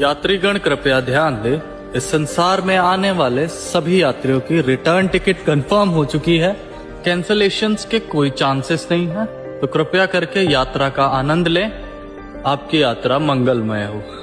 यात्रीगण, कृपया ध्यान दे, इस संसार में आने वाले सभी यात्रियों की रिटर्न टिकट कंफर्म हो चुकी है। कैंसलेशन के कोई चांसेस नहीं है। तो कृपया करके यात्रा का आनंद लें। आपकी यात्रा मंगलमय हो।